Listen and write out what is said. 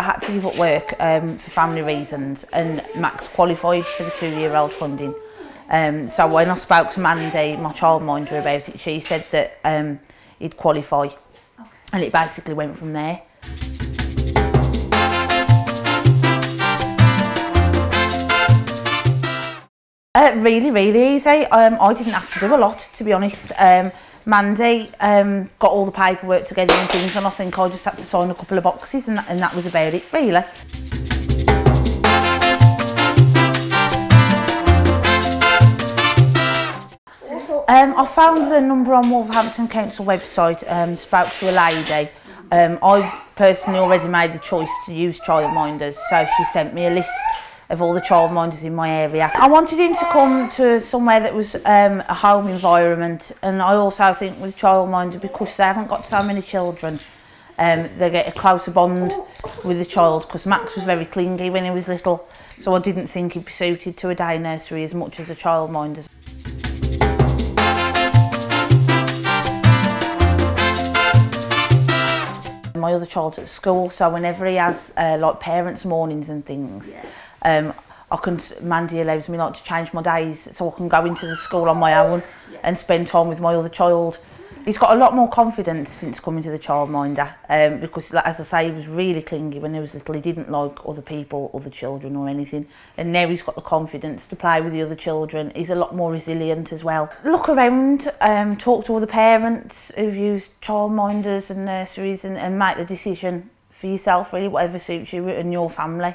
had to give up work um, for family reasons and Max qualified for the two-year-old funding. Um, so when I spoke to Mandy, my childminder, about it, she said that um, he'd qualify. Okay. And it basically went from there. Uh, really, really easy. Um, I didn't have to do a lot, to be honest. Um, Mandy um, got all the paperwork together and things, and I think I just had to sign a couple of boxes, and that, and that was about it, really. Um, I found the number on Wolverhampton Council website, um, spoke to a lady. Um, I personally already made the choice to use childminders, so she sent me a list of all the childminders in my area. I wanted him to come to somewhere that was um, a home environment and I also think with childminder because they haven't got so many children um, they get a closer bond with the child because Max was very clingy when he was little so I didn't think he'd be suited to a day nursery as much as a childminder. my other child's at school, so whenever he has uh, like parents' mornings and things, yeah. Um, I can Mandy allows me like to change my days so I can go into the school on my own and spend time with my other child. He's got a lot more confidence since coming to the childminder um, because, as I say, he was really clingy when he was little. He didn't like other people, other children or anything. And now he's got the confidence to play with the other children. He's a lot more resilient as well. Look around, um, talk to the parents who've used childminders and nurseries and, and make the decision for yourself, really, whatever suits you and your family.